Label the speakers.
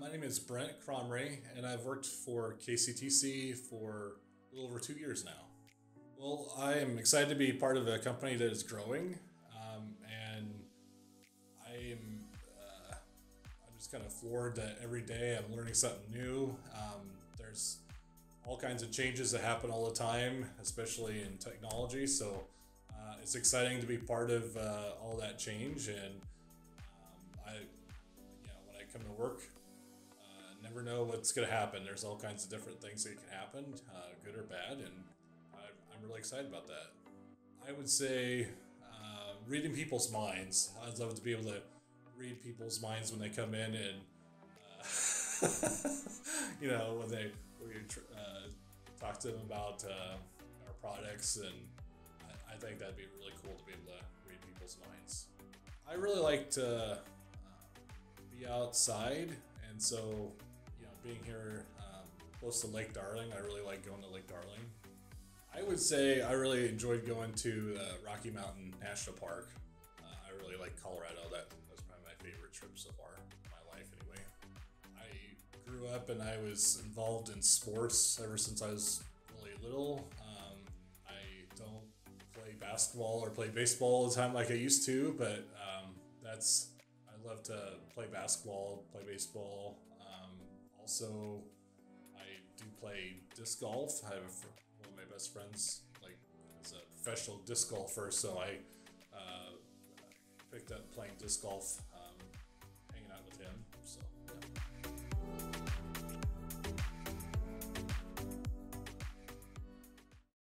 Speaker 1: my name is Brent Kromrie, and I've worked for KCTC for a little over two years now. Well, I am excited to be part of a company that is growing, um, and I am uh, I'm just kind of floored that every day I'm learning something new. Um, there's all kinds of changes that happen all the time, especially in technology. So uh, it's exciting to be part of uh, all that change, and um, I, you know, when I come to work, never know what's going to happen. There's all kinds of different things that can happen, uh, good or bad, and I, I'm really excited about that. I would say uh, reading people's minds. I'd love to be able to read people's minds when they come in and. Uh, you know, when they we uh, talk to them about uh, our products, and I, I, think that'd be really cool to be able to read people's minds. I really like to uh, be outside, and so you being here um, close to Lake Darling, I really like going to Lake Darling. I would say I really enjoyed going to Rocky Mountain National Park. Uh, I really like Colorado. That was probably my favorite trip so far in my life, anyway. I grew up and I was involved in sports ever since I was really little. Um, I don't play basketball or play baseball all the time like I used to, but um, that's I love to play basketball, play baseball. Also, I do play disc golf. I have one of my best friends like is a professional disc golfer, so I uh, picked up playing disc golf,